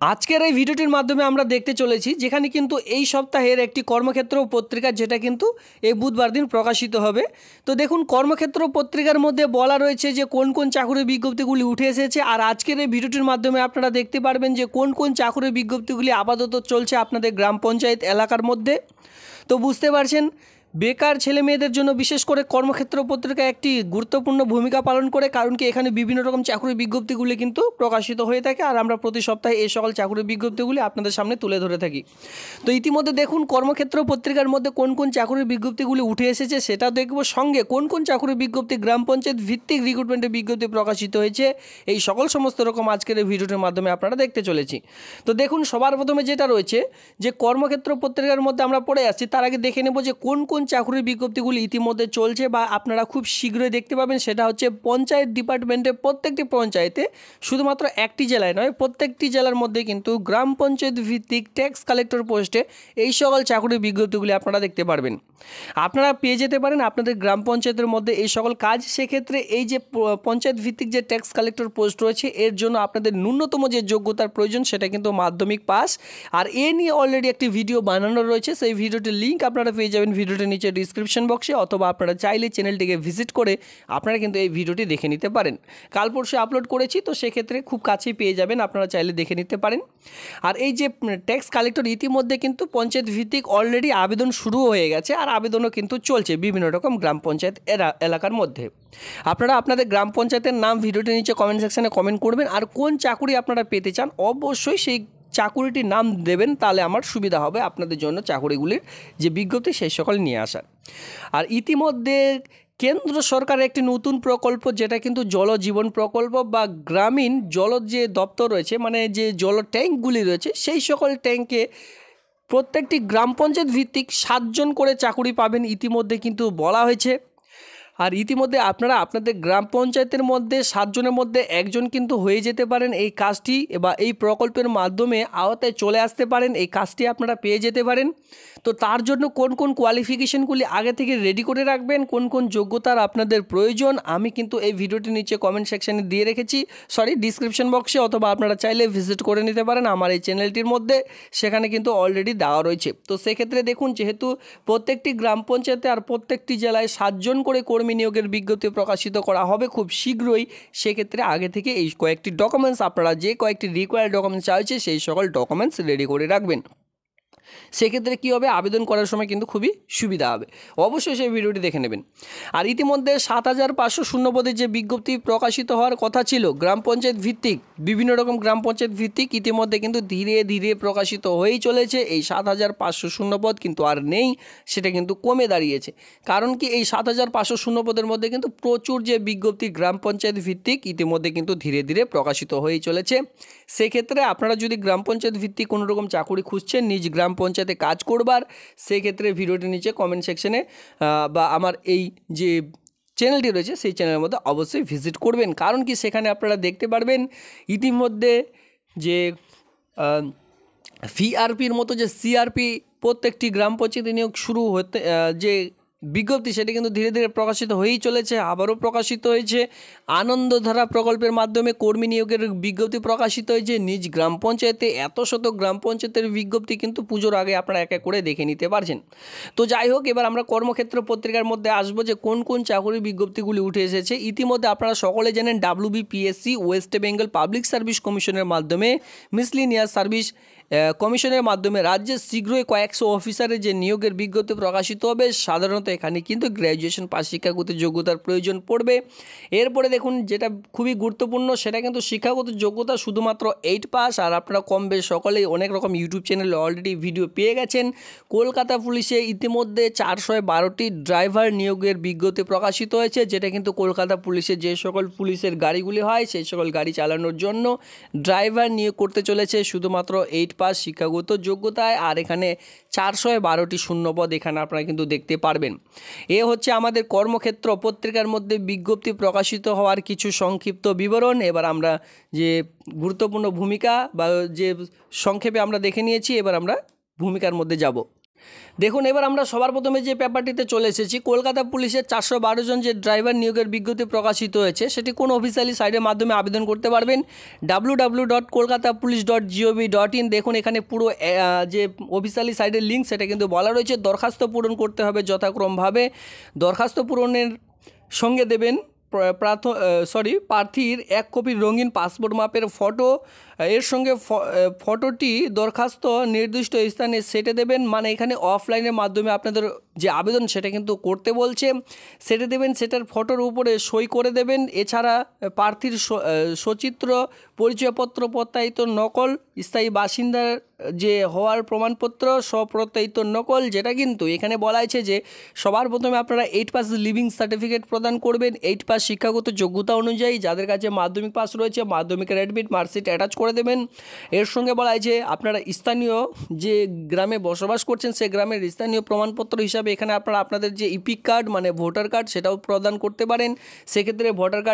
আজকের এই ভিডিওটির মাধ্যমে আমরা দেখতে চলেছি যেখানে কিন্তু এই সপ্তাহের একটি কর্মক্ষেত্র পত্রিকা যেটা কিন্তু এই বুধবার দিন প্রকাশিত হবে। তো দেখুন, কর্মক্ষেত্র পত্রিকার মধ্যে বলা রয়েছে যে কোন কোন চাকুরির বিজ্ঞপ্তিগুলি উঠে এসেছে আর আজকের এই ভিডিওটির মাধ্যমে আপনারা দেখতে পারবেন যে কোন কোন চাকুরির বিজ্ঞপ্তিগুলি আপাতত চলছে আপনাদের গ্রাম পঞ্চায়েত এলাকার মধ্যে। তো বুঝতে পারছেন বেকার ছেলে মেয়েদের জন্য বিশেষ করে কর্মক্ষেত্র পত্রিকা একটি গুরুত্বপূর্ণ ভূমিকা পালন করে, কারণ কি এখানে বিভিন্ন রকম চাকরির বিজ্ঞপ্তিগুলি কিন্তু প্রকাশিত হয়ে থাকে। আর আমরা প্রতি সপ্তাহে এই সকল চাকরির বিজ্ঞপ্তিগুলি আপনাদের সামনে তুলে ধরে থাকি। তো ইতিমধ্যে দেখুন, কর্মক্ষেত্র পত্রিকার মধ্যে কোন কোন চাকরির বিজ্ঞপ্তিগুলি উঠে এসেছে সেটা দেখব। সঙ্গে কোন কোন চাকরির বিজ্ঞপ্তি গ্রাম পঞ্চায়েত ভিত্তিক রিক্রুটমেন্টের বিজ্ঞপ্তি প্রকাশিত হয়েছে, এই সকল সমস্ত রকম আজকের এই ভিডিওটির মাধ্যমে আপনারা দেখতে চলেছি। তো দেখুন, সবার প্রথমে যেটা রয়েছে, যে কর্মক্ষেত্র পত্রিকার মধ্যে আমরা পড়ে আসছি, তার আগে দেখে নেব যে কোন কোন চাকরির বিজ্ঞপ্তিগুলি ইতিমধ্যে চলছে বা আপনারা খুব শীঘ্রই দেখতে পাবেন, সেটা হচ্ছে পঞ্চায়েত ডিপার্টমেন্টের প্রত্যেকটি পঞ্চায়েতে শুধুমাত্র একটি জেলায় নয়, প্রত্যেকটি জেলার মধ্যে কিন্তু গ্রাম পঞ্চায়েত ভিত্তিক ট্যাক্স কালেক্টর পোস্টে এই সকল চাকরির বিজ্ঞপ্তিগুলি আপনারা দেখতে পারবেন। আপনারা পেয়ে যেতে পারেন আপনাদের গ্রাম পঞ্চায়েতের মধ্যে এই সকল কাজ। সেক্ষেত্রে এই যে পঞ্চায়েত ভিত্তিক যে ট্যাক্স কালেক্টর পোস্ট রয়েছে, এর জন্য আপনাদের ন্যূনতম যে যোগ্যতার প্রয়োজন, সেটা কিন্তু মাধ্যমিক পাস। আর এ নিয়ে অলরেডি একটি ভিডিও বানানো রয়েছে, সেই ভিডিওটির লিঙ্ক আপনারা পেয়ে যাবেন ভিডিওটির নিচে ডিসক্রিপশন বক্সে অথবা আপনারা চাইলে চ্যানেলটিকে ভিজিট করে আপনারা কিন্তু এই ভিডিওটি দেখে নিতে পারেন। কাল পরশু আপলোড করেছি, তো সেক্ষেত্রে খুব কাছেই পেয়ে যাবেন, আপনারা চাইলে দেখে নিতে পারেন। আর এই যে ট্যাক্স কালেক্টর ইতিমধ্যে কিন্তু পঞ্চায়েত ভিত্তিক অলরেডি আবেদন শুরু হয়ে গেছে, আর আবেদনও কিন্তু চলছে বিভিন্ন রকম গ্রাম পঞ্চায়েত এলাকার মধ্যে। আপনারা আপনাদের গ্রাম পঞ্চায়েতের নাম ভিডিওটির নিচে কমেন্ট সেকশানে কমেন্ট করবেন, আর কোন চাকুরি আপনারা পেতে চান, অবশ্যই সেই চাকুরিটির নাম দেবেন, তাহলে আমার সুবিধা হবে আপনাদের জন্য চাকুরিগুলির যে বিজ্ঞপ্তি, সেই সকল নিয়ে আসার। আর ইতিমধ্যে কেন্দ্র সরকারের একটি নতুন প্রকল্প, যেটা কিন্তু জল জীবন প্রকল্প বা গ্রামীণ জল যে দপ্তর রয়েছে মানে যে জল ট্যাঙ্কগুলি রয়েছে, সেই সকল ট্যাঙ্কে প্রত্যেকটি গ্রাম পঞ্চায়েত ভিত্তিক সাতজন করে চাকুরি পাবেন। ইতিমধ্যে কিন্তু বলা হয়েছে আর ইতিমধ্যে আপনারা আপনাদের গ্রাম পঞ্চায়েতের মধ্যে সাতজনের মধ্যে একজন কিন্তু হয়ে যেতে পারেন এই কাজটি বা এই প্রকল্পের মাধ্যমে আওতায় চলে আসতে পারেন, এই কাজটি আপনারা পেয়ে যেতে পারেন। তো তার জন্য কোন কোন কোয়ালিফিকেশনগুলি আগে থেকে রেডি করে রাখবেন, কোন কোন যোগ্যতার আপনাদের প্রয়োজন, আমি কিন্তু এই ভিডিওটির নিচে কমেন্ট সেকশানে দিয়ে রেখেছি। সরি ডিসক্রিপশন বক্সে অথবা আপনারা চাইলে ভিজিট করে নিতে পারেন আমার এই চ্যানেলটির মধ্যে, সেখানে কিন্তু অলরেডি দেওয়া রয়েছে। তো সেক্ষেত্রে দেখুন, যেহেতু প্রত্যেকটি গ্রাম পঞ্চায়েতে আর প্রত্যেকটি জেলায় সাতজন করে কর্মী নিয়োগের বিজ্ঞপ্তি প্রকাশিত করা হবে খুব শীঘ্রই। সেক্ষেত্রে আগে থেকে এই কয়েকটি ডকুমেন্টস আপনারা যে কয়েকটি রিকোয়ার্ড ডকুমেন্টস চাইছে, সেই সকল ডকুমেন্টস রেডি করে রাখবেন। সেক্ষেত্রে কী হবে? আবেদন করার সময় কিন্তু খুবই সুবিধা হবে। অবশ্যই সেই ভিডিওটি দেখে নেবেন। আর ইতিমধ্যে সাত হাজার পাঁচশো শূন্য পদের যে বিজ্ঞপ্তি প্রকাশিত হওয়ার কথা ছিল, গ্রাম পঞ্চায়েত ভিত্তিক, বিভিন্ন রকম গ্রাম পঞ্চায়েত ভিত্তিক ইতিমধ্যে কিন্তু ধীরে ধীরে প্রকাশিত হয়েই চলেছে। এই সাত হাজার পাঁচশো শূন্য পদ কিন্তু আর নেই, সেটা কিন্তু কমে দাঁড়িয়েছে। কারণ কি এই সাত হাজার পাঁচশো শূন্য পদের মধ্যে কিন্তু প্রচুর যে বিজ্ঞপ্তি গ্রাম পঞ্চায়েত ভিত্তিক ইতিমধ্যে কিন্তু ধীরে ধীরে প্রকাশিত হয়েই চলেছে। সেক্ষেত্রে আপনারা যদি গ্রাম পঞ্চায়েত ভিত্তিক কোনো রকম চাকুরি খুঁজছেন, নিজ গ্রাম পঞ্চায়েতে কাজ করবার, সেক্ষেত্রে ভিডিওটির নিচে কমেন্ট সেকশনে বা আমার এই যে চ্যানেলটি রয়েছে, সেই চ্যানেলের মধ্যে অবশ্যই ভিজিট করবেন। কারণ কি, সেখানে আপনারা দেখতে পারবেন ইতিমধ্যে যে ভিআরপির মতো যে সিআরপি প্রত্যেকটি গ্রাম পঞ্চায়েতে নিয়োগ শুরু হতে যে বিজ্ঞপ্তি সেটা কিন্তু ধীরে ধীরে প্রকাশিত হয়েই চলেছে, আবারও প্রকাশিত হয়েছে। আনন্দধারা প্রকল্পের মাধ্যমে কর্মী নিয়োগের বিজ্ঞপ্তি প্রকাশিত হয়েছে। নিজ গ্রাম পঞ্চায়েতে এত শত গ্রাম পঞ্চায়েতের বিজ্ঞপ্তি কিন্তু পুজোর আগে আপনারা এক এক করে দেখে নিতে পারছেন। তো যাই হোক, এবার আমরা কর্মক্ষেত্র পত্রিকার মধ্যে আসব যে কোন কোন চাকরির বিজ্ঞপ্তিগুলি উঠে এসেছে। ইতিমধ্যে আপনারা সকলে জানেন WBPSC West Bengal Public Service কমিশনের মাধ্যমে মিসলিনিয়াস সার্ভিস কমিশনের মাধ্যমে রাজ্যের শীঘ্রই কয়েকশো অফিসারের যে নিয়োগের বিজ্ঞপ্তি প্রকাশিত হবে, সাধারণত এখানে কিন্তু গ্র্যাজুয়েশন পাশ শিক্ষাগত যোগ্যতার প্রয়োজন পড়বে। এরপরে দেখুন, যেটা খুবই গুরুত্বপূর্ণ, সেটা কিন্তু শিক্ষাগত যোগ্যতা শুধুমাত্র এইট পাস, আর আপনারা কম বেশ সকলেই অনেক রকম ইউটিউব চ্যানেলে অলরেডি ভিডিও পেয়ে গেছেন। কলকাতা পুলিশে ইতিমধ্যে চারশো বারোটি ড্রাইভার নিয়োগের বিজ্ঞপ্তি প্রকাশিত হয়েছে, যেটা কিন্তু কলকাতা পুলিশের যে সকল পুলিশের গাড়িগুলি হয়, সেই সকল গাড়ি চালানোর জন্য ড্রাইভার নিয়োগ করতে চলেছে, শুধুমাত্র এইট শিক্ষাগত যোগ্যতায়, আর এখানে চারশো বারোটি শূন্যপদ এখানে আপনারা কিন্তু দেখতে পারবেন। এ হচ্ছে আমাদের কর্মক্ষেত্র। পত্রিকার মধ্যে বিজ্ঞপ্তি প্রকাশিত হওয়ার কিছু সংক্ষিপ্ত বিবরণ। এবার আমরা যে গুরুত্বপূর্ণ ভূমিকা বা যে সংক্ষেপে আমরা দেখে নিয়েছি, এবার আমরা ভূমিকার মধ্যে যাব। দেখুন, এবার আমরা সবার প্রথমে যে পেপারটিতে চলে এসেছি, কলকাতা পুলিশের চারশো বারো জন যে ড্রাইভার নিয়োগের বিজ্ঞপ্তি প্রকাশিত হয়েছে, সেটি কোন অফিসিয়ালি সাইটের মাধ্যমে আবেদন করতে পারবেন? W W dot Kolkata police dot GOV dot in দেখুন, এখানে পুরো যে অফিসিয়ালি সাইটের লিঙ্ক সেটা কিন্তু বলা রয়েছে। দরখাস্ত পূরণ করতে হবে যথাক্রমভাবে। দরখাস্ত পূরণের সঙ্গে দেবেন প্র- প্রাথ সরি প্রার্থীর এক কপি রঙিন পাসপোর্ট মাপের ফটো এর সঙ্গে ফটোটি দরখাস্ত নির্দিষ্ট স্থানে সেটে দেবেন। মানে এখানে অফলাইনের মাধ্যমে আপনাদের যে আবেদন সেটা কিন্তু করতে বলছে, সেটা দেবেন, সেটার ফটোর উপরে সই করে দেবেন। এছাড়া প্রার্থীর সচিত্র, পরিচয়পত্র প্রত্যায়িত নকল, স্থায়ী বাসিন্দার যে হওয়ার প্রমাণপত্র, স্বপ্রত্যায়িত নকল, যেটা কিন্তু এখানে বলা আছে যে সবার প্রথমে আপনারা এইট পাস লিভিং সার্টিফিকেট প্রদান করবেন। এইট পাস শিক্ষাগত যোগ্যতা অনুযায়ী যাদের কাছে মাধ্যমিক পাস রয়েছে, মাধ্যমিকের অ্যাডমিট মার্কশিট অ্যাটাচ করে দেবেন। এর সঙ্গে বলা আছে, আপনারা স্থানীয় যে গ্রামে বসবাস করছেন সেই গ্রামের স্থানীয় প্রমাণপত্র হিসাবে এখানে আপনারা আপনাদের যে ইপিক কার্ড মানে ভোটার কার্ড সেটাও প্রদান করতে পারেন। সেক্ষেত্রে ভোটার কার্ড